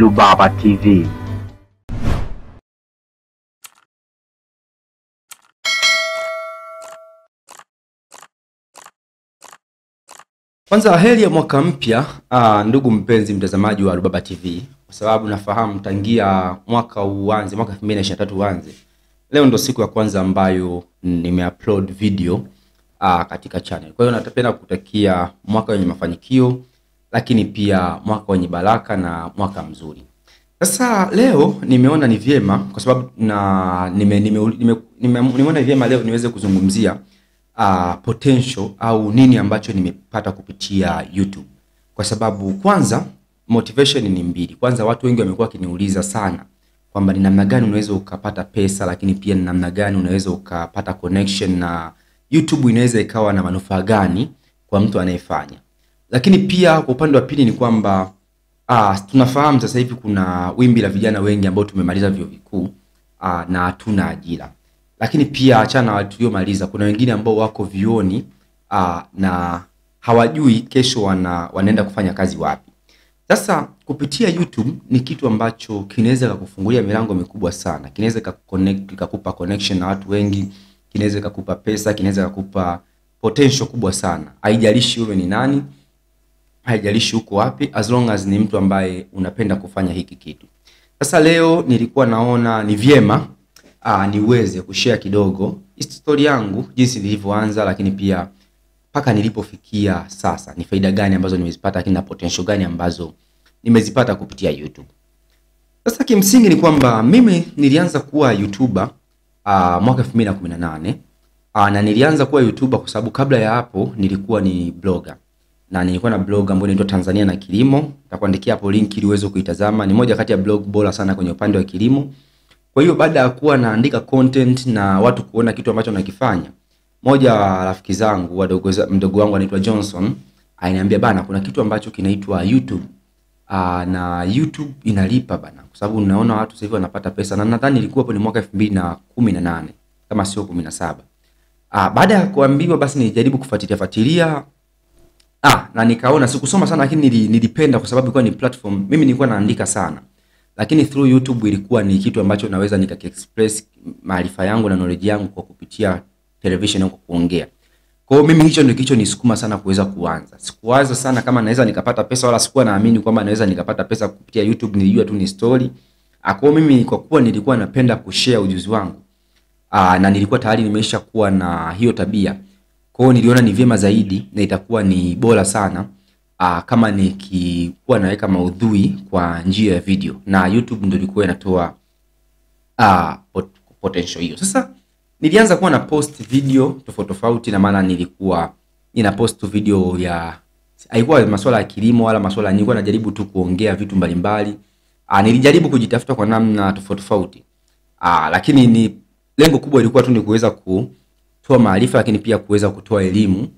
Rubaba TV. Kwanza heri ya mwaka mpya ah, ndugu mpenzi mtazamaji wa Rubaba TV, kwa sababu nafahamu tangia mwaka uanze, mwaka 2023 uanze, leo ndo siku ya kwanza ambayo nimeupload video aa, katika channel. Kwa hiyo napenda kutakia mwaka wenye mafanikio, lakini pia mwaka wenye baraka na mwaka mzuri. Sasa leo nimeona ni vyema kwa sababu na nime, nime, nime, nime, nimeona ni vyema leo niweze kuzungumzia uh, potential au nini ambacho nimepata kupitia YouTube, kwa sababu kwanza motivation ni mbili. Kwanza watu wengi wamekuwa wakiniuliza sana kwamba ni namna gani unaweza ukapata pesa, lakini pia ni namna gani unaweza ukapata connection na YouTube inaweza ikawa na manufaa gani kwa mtu anayefanya. Lakini pia kwa upande wa pili ni kwamba Ah, tunafahamu sasa hivi kuna wimbi la vijana wengi ambao tumemaliza vyuo vikuu ah, na hatuna ajira. Lakini pia achana na watu waliomaliza, kuna wengine ambao wako vioni ah, na hawajui kesho wana, wanaenda kufanya kazi wapi. Sasa kupitia YouTube ni kitu ambacho kinaweza kukufungulia milango mikubwa sana. Kinaweza kakupa connection na watu wengi, kinaweza kakupa pesa, kinaweza kakupa potential kubwa sana. Haijalishi wewe ni nani, haijalishi uko wapi, as long as ni mtu ambaye unapenda kufanya hiki kitu. Sasa leo nilikuwa naona ni vyema aa, niweze kushare kidogo story yangu jinsi nilivyoanza, lakini pia mpaka nilipofikia sasa, ni faida gani ambazo nimezipata, lakini na potential gani ambazo nimezipata kupitia YouTube. Sasa kimsingi ni kwamba mimi nilianza kuwa YouTuber aa, mwaka 2018 aa, na nilianza kuwa YouTuber kwa sababu kabla ya hapo nilikuwa ni blogger na nilikuwa na blog ambayo inaitwa Tanzania na Kilimo. Nitakuandikia hapo link ili uweze kuitazama. Ni moja kati ya blog bora sana kwenye upande wa kilimo. Kwa hiyo baada ya kuwa naandika content na watu kuona kitu ambacho nakifanya, moja wa rafiki zangu wadogo mdogo wangu anaitwa Johnson ainiambia bana, kuna kitu ambacho kinaitwa YouTube. Aa, na YouTube inalipa bana, kwa sababu naona watu sasa hivi wanapata pesa, na nadhani ilikuwa hapo ni mwaka 2018 kama sio 17. Ah, baada ya kuambiwa basi nilijaribu kufuatilia fuatilia Ah, na nikaona sikusoma sana lakini nili, nilipenda kwa sababu ilikuwa ni platform. Mimi nilikuwa naandika sana. Lakini through YouTube ilikuwa ni kitu ambacho naweza nikakiexpress maarifa yangu na knowledge yangu kwa kupitia television au kuongea. Kwa hiyo mimi hicho ndio kicho nisukuma sana kuweza kuanza. Sikuwaza sana kama naweza nikapata pesa wala sikuwa naamini kwamba naweza nikapata pesa kupitia YouTube, nilijua tu ni story. Ah, Kwa mimi kwa kuwa nilikuwa napenda kushare ujuzi wangu. Aa, na nilikuwa tayari nimesha kuwa na hiyo tabia. Kwa hiyo niliona ni vyema zaidi na itakuwa ni bora sana aa, kama nikikuwa naweka maudhui kwa njia ya video na YouTube ndio ilikuwa inatoa uh, potential hiyo. Sasa nilianza kuwa na post video tofauti tofauti, na maana nilikuwa nina post video ya haikuwa masuala ya kilimo wala masuala, nilikuwa najaribu tu kuongea vitu mbalimbali. Uh, nilijaribu kujitafuta kwa namna tofauti tofauti. Uh, lakini ni lengo kubwa ilikuwa tu ni kuweza kutoa maarifa, lakini pia kuweza kutoa elimu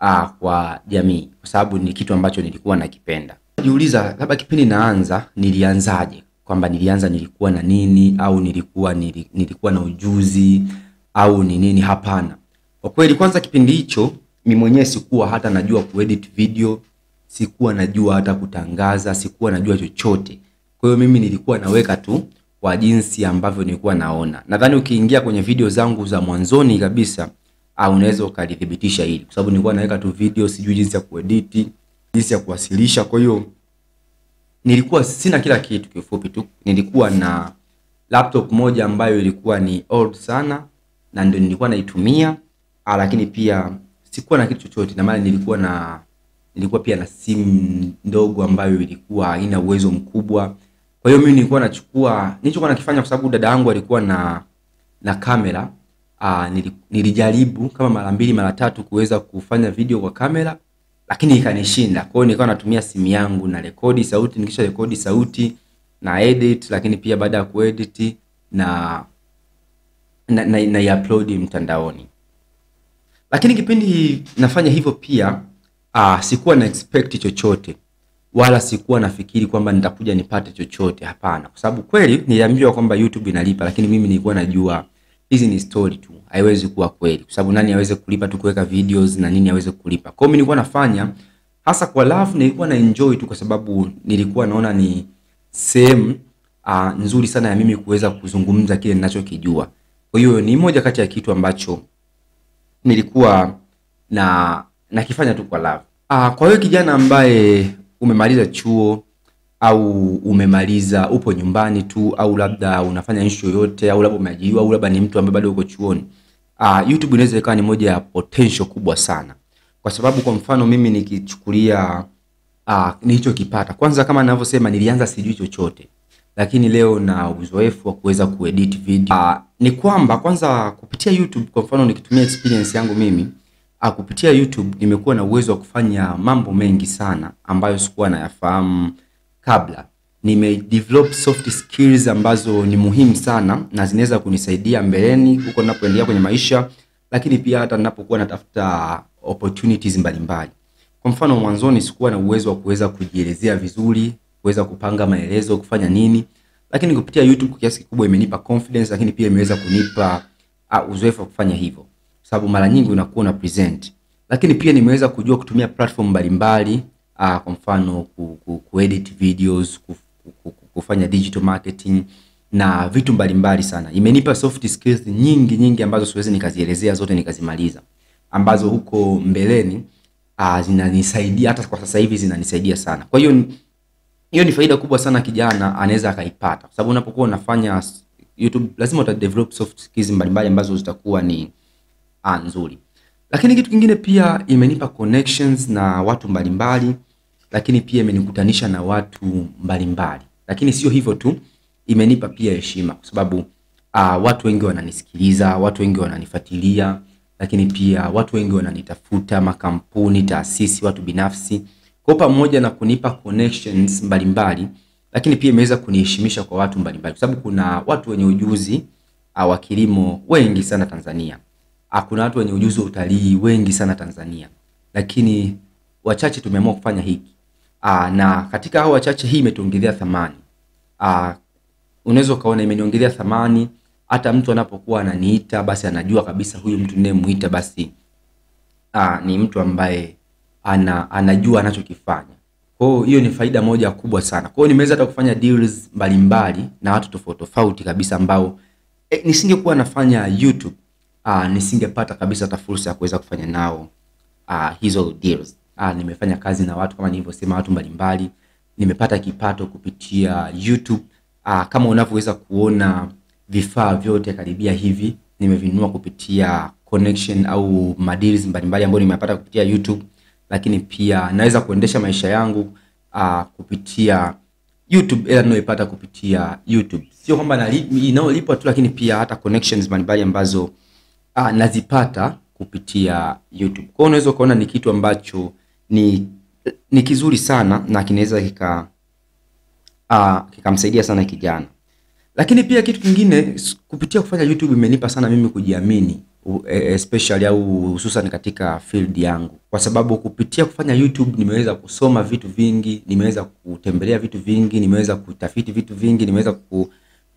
aa, kwa jamii, kwa sababu ni kitu ambacho nilikuwa nakipenda. Jiuliza labda kipindi naanza nilianzaje, kwamba nilianza nilikuwa na nini au nilikuwa nilikuwa na ujuzi au ni nini? Hapana, kwa kweli, kwanza kipindi hicho mimi mwenyewe sikuwa hata najua kuedit video, sikuwa najua hata kutangaza, sikuwa najua chochote. Kwa hiyo mimi nilikuwa naweka tu kwa jinsi ambavyo nilikuwa naona. Nadhani ukiingia kwenye video zangu za mwanzoni kabisa au unaweza ukalithibitisha hili, kwa sababu nilikuwa naweka tu video, sijui jinsi ya kuedit, jinsi ya kuwasilisha. Kwa hiyo nilikuwa sina kila kitu, kifupi tu nilikuwa na laptop moja ambayo ilikuwa ni old sana na ndio nilikuwa naitumia, ah, lakini pia sikuwa na kitu chochote, na maana nilikuwa na nilikuwa pia na simu ndogo ambayo ilikuwa haina uwezo mkubwa. Kwa hiyo mimi nilikuwa nachukua nilichokuwa nakifanya, kwa sababu dada yangu alikuwa na na kamera aa, nili, nilijaribu kama mara mbili mara tatu kuweza kufanya video kwa kamera, lakini ikanishinda. Kwa hiyo nilikuwa natumia simu yangu na rekodi sauti, nikisha rekodi sauti na edit, lakini pia baada ya kuedit na na, na, na upload mtandaoni. Lakini kipindi nafanya hivyo pia aa, sikuwa na expect chochote wala sikuwa nafikiri kwamba nitakuja nipate chochote. Hapana, kwa sababu kweli niliambiwa kwamba YouTube inalipa, lakini mimi nilikuwa najua hizi ni story tu, haiwezi kuwa kweli, kwa sababu nani aweze kulipa tu kuweka videos na nini aweze kulipa. Kwa hiyo nilikuwa nafanya hasa kwa love, nilikuwa na enjoy tu, kwa sababu nilikuwa naona ni sehemu uh, nzuri sana ya mimi kuweza kuzungumza kile ninachokijua. Kwa hiyo ni moja kati ya kitu ambacho nilikuwa na nakifanya tu kwa love. Uh, kwa hiyo kijana ambaye umemaliza chuo au umemaliza upo nyumbani tu au labda unafanya issue yoyote au labda umeajiriwa au labda ni mtu ambaye bado uko chuoni. Uh, YouTube inaweza ikawa ni moja ya potential kubwa sana. Kwa sababu kwa mfano mimi nikichukulia uh, nilichokipata. Kwanza kama ninavyosema nilianza sijui chochote. Lakini leo na uzoefu wa kuweza kuedit video. Uh, ni kwamba kwanza kupitia YouTube kwa mfano nikitumia experience yangu mimi uh, kupitia YouTube nimekuwa na uwezo wa kufanya mambo mengi sana ambayo sikuwa nayafahamu kabla. Nime develop soft skills ambazo ni muhimu sana na zinaweza kunisaidia mbeleni huko ninapoendelea kwenye maisha, lakini pia hata ninapokuwa natafuta opportunities mbalimbali. Kwa mfano mwanzoni sikuwa na uwezo wa kuweza kujielezea vizuri, kuweza kupanga maelezo, kufanya nini, lakini kupitia YouTube kwa kiasi kikubwa imenipa confidence, lakini pia imeweza kunipa uh, uzoefu wa kufanya hivyo, sababu mara nyingi unakuwa na present, lakini pia nimeweza kujua kutumia platform mbalimbali uh, kwa mfano ku, ku, kuedit videos, ku, ku, ku, kufanya digital marketing na vitu mbalimbali sana. Imenipa soft skills nyingi nyingi ambazo siwezi nikazielezea zote nikazimaliza, ambazo huko mbeleni uh, zinanisaidia hata kwa sasa hivi zinanisaidia sana. Kwa hiyo hiyo ni faida kubwa sana kijana anaweza akaipata, kwa sababu unapokuwa unafanya YouTube lazima uta develop soft skills mbalimbali ambazo zitakuwa ni ah, nzuri. Lakini kitu kingine pia imenipa connections na watu mbalimbali, lakini pia imenikutanisha na watu mbalimbali. mbali. Lakini sio hivyo tu, imenipa pia heshima kwa sababu uh, watu wengi wananisikiliza, watu wengi wananifuatilia, lakini pia watu wengi wananitafuta, makampuni, taasisi, watu binafsi. Kwa pamoja na kunipa connections mbalimbali, mbali, lakini pia imeweza kuniheshimisha kwa watu mbalimbali, kwa sababu kuna watu wenye ujuzi uh, wa kilimo wengi sana Tanzania. Uh, kuna watu wenye ujuzi wa utalii wengi sana Tanzania, lakini wachache tumeamua kufanya hiki aa, na katika hao wachache hii imetuongezea thamani ah, unaweza ukaona imeniongezea thamani. Hata mtu anapokuwa ananiita basi anajua kabisa huyu mtu ninayemuita basi aa, ni mtu ambaye ana, anajua anachokifanya. Kwa hiyo ni faida moja kubwa sana. Kwa hiyo nimeweza hata kufanya deals mbalimbali na watu tofauti tofauti kabisa ambao e, nisingekuwa nafanya YouTube uh, nisingepata kabisa hata fursa ya kuweza kufanya nao uh, hizo deals. Uh, nimefanya kazi na watu kama nilivyosema, watu mbalimbali, nimepata kipato kupitia YouTube. Uh, kama unavyoweza kuona vifaa vyote karibia hivi nimevinunua kupitia connection au madeals mbalimbali ambayo nimepata kupitia YouTube, lakini pia naweza kuendesha maisha yangu uh, kupitia YouTube, ila ninayoipata kupitia YouTube sio kwamba inayolipwa tu, lakini pia hata connections mbalimbali ambazo uh, nazipata kupitia YouTube. Kwa unaweza ukaona ni kitu ambacho ni ni kizuri sana na kinaweza kika uh, kikamsaidia sana kijana. Lakini pia kitu kingine kupitia kufanya YouTube imenipa sana mimi kujiamini especially au hususan katika field yangu, kwa sababu kupitia kufanya YouTube nimeweza kusoma vitu vingi, nimeweza kutembelea vitu vingi, nimeweza kutafiti vitu vingi, nimeweza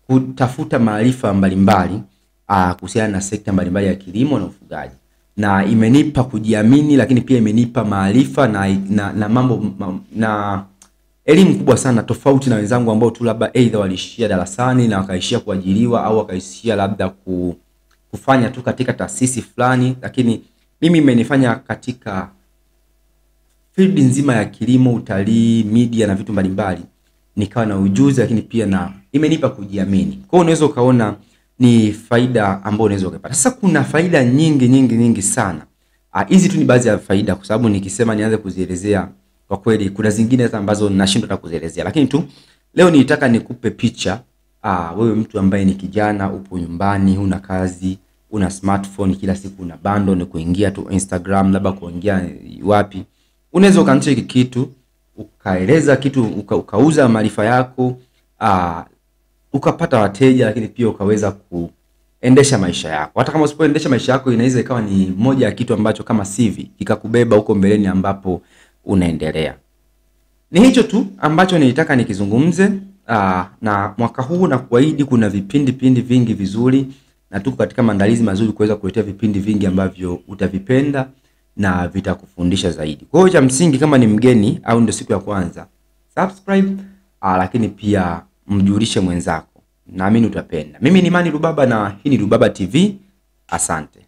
kutafuta maarifa mbalimbali kuhusiana na sekta mbalimbali ya kilimo na ufugaji, na imenipa kujiamini, lakini pia imenipa maarifa na, na, na mambo ma, na elimu kubwa sana, tofauti na wenzangu ambao tu labda aidha waliishia darasani na wakaishia kuajiriwa au wakaishia labda ku, kufanya tu katika taasisi fulani, lakini mimi imenifanya katika field nzima ya kilimo, utalii, media na vitu mbalimbali nikawa na ujuzi, lakini pia na imenipa kujiamini. Kwa hiyo unaweza ukaona ni faida ambayo unaweza ukapata. Sasa kuna faida nyingi nyingi nyingi sana. Hizi tu ni baadhi ya faida, kwa sababu nikisema nianze kuzielezea kwa kweli kuna zingine hata ambazo nashindwa hata kuzielezea, lakini tu leo nilitaka nikupe picha. Aa, wewe mtu ambaye ni kijana, upo nyumbani, huna kazi, una smartphone, kila siku una bando, ni kuingia tu Instagram, labda kuingia wapi, unaweza ukaanzisha kitu ukaeleza kitu uka, ukauza maarifa yako aa, ukapata wateja, lakini pia ukaweza kuendesha maisha yako. Hata kama usipoendesha maisha yako, inaweza ikawa ni moja ya kitu ambacho kama CV kikakubeba huko mbeleni ambapo unaendelea. Ni hicho tu ambacho nilitaka nikizungumze. Aa, na mwaka huu na kuahidi kuna vipindi pindi vingi vizuri, na tuko katika maandalizi mazuri kuweza kuletea vipindi vingi ambavyo utavipenda na vitakufundisha zaidi. Kwa hiyo cha msingi, kama ni mgeni au ndio siku ya kwanza, subscribe aa, lakini pia mjulishe mwenzako, naamini utapenda. Mimi ni Mani Rubaba na hii ni Rubaba TV. Asante.